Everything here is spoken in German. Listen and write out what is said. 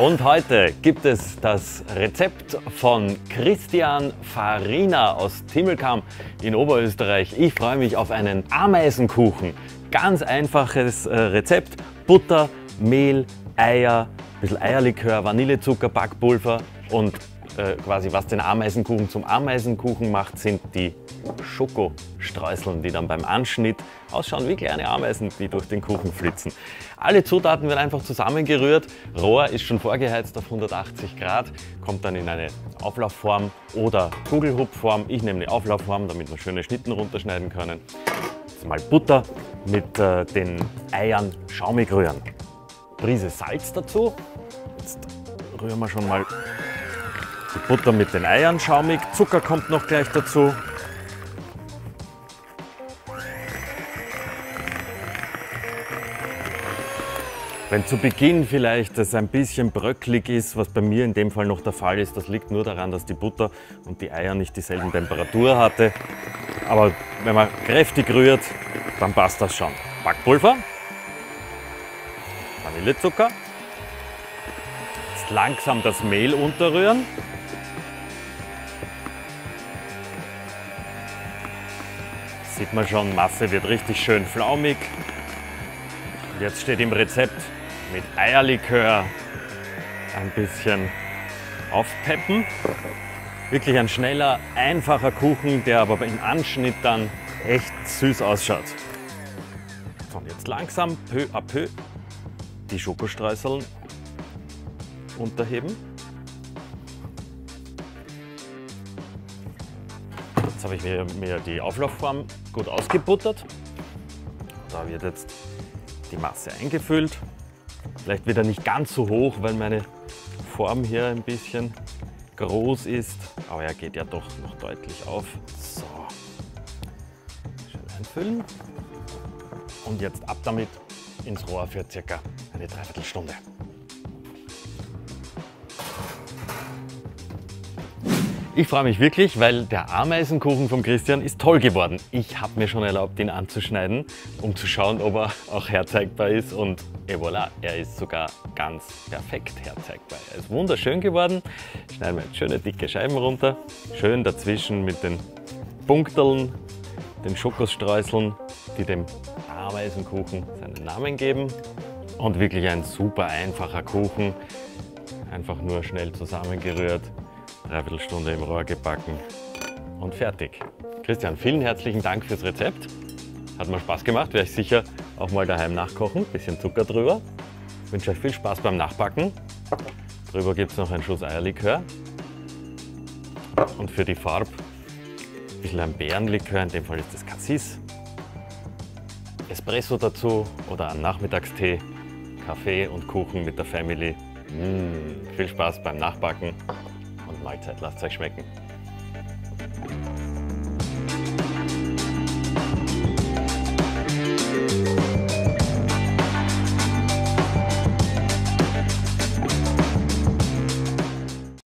Und heute gibt es das Rezept von Christian Farina aus Timmelkam in Oberösterreich. Ich freue mich auf einen Ameisenkuchen. Ganz einfaches äh, Rezept. Butter, Mehl, Eier, ein bisschen Eierlikör, Vanillezucker, Backpulver und äh, quasi was den Ameisenkuchen zum Ameisenkuchen macht, sind die Schokostreuseln, die dann beim Anschnitt ausschauen wie kleine Ameisen, die durch den Kuchen flitzen. Alle Zutaten werden einfach zusammengerührt. Rohr ist schon vorgeheizt auf 180 Grad, kommt dann in eine Auflaufform oder Kugelhupfform. Ich nehme eine Auflaufform, damit wir schöne Schnitten runterschneiden können. Jetzt mal Butter mit äh, den Eiern schaumig rühren. Prise Salz dazu. Jetzt rühren wir schon mal die Butter mit den Eiern schaumig. Zucker kommt noch gleich dazu. Wenn zu Beginn vielleicht es ein bisschen bröcklig ist, was bei mir in dem Fall noch der Fall ist, das liegt nur daran, dass die Butter und die Eier nicht dieselben Temperatur hatte. Aber wenn man kräftig rührt, dann passt das schon. Backpulver, Vanillezucker, jetzt langsam das Mehl unterrühren. Sieht man schon, Masse wird richtig schön flaumig. Und jetzt steht im Rezept mit Eierlikör ein bisschen aufpeppen. Wirklich ein schneller, einfacher Kuchen, der aber im Anschnitt dann echt süß ausschaut. Und jetzt langsam, peu à peu, die Schokostreuseln unterheben. Jetzt habe ich mir, mir die Auflaufform gut ausgebuttert. Da wird jetzt die Masse eingefüllt. Vielleicht wird er nicht ganz so hoch, weil meine Form hier ein bisschen groß ist. Aber er geht ja doch noch deutlich auf. So. Schön einfüllen. Und jetzt ab damit ins Rohr für circa eine Dreiviertelstunde. Ich freue mich wirklich, weil der Ameisenkuchen von Christian ist toll geworden. Ich habe mir schon erlaubt, ihn anzuschneiden, um zu schauen, ob er auch herzeigbar ist. Und et voilà, er ist sogar ganz perfekt herzeigbar. Er ist wunderschön geworden. Schneiden wir schöne dicke Scheiben runter. Schön dazwischen mit den Punkteln, den Schokostreuseln, die dem Ameisenkuchen seinen Namen geben. Und wirklich ein super einfacher Kuchen. Einfach nur schnell zusammengerührt dreiviertel Stunde im Rohr gebacken und fertig. Christian, vielen herzlichen Dank fürs Rezept. Hat mir Spaß gemacht, werde ich sicher auch mal daheim nachkochen. Bisschen Zucker drüber. Ich wünsche euch viel Spaß beim Nachbacken. Drüber gibt es noch einen Schuss Eierlikör. Und für die Farbe ein bisschen ein Beerenlikör, in dem Fall ist das Cassis. Espresso dazu oder einen Nachmittagstee, Kaffee und Kuchen mit der Family. Mmh, viel Spaß beim Nachbacken Mahlzeit. Lasst es euch schmecken.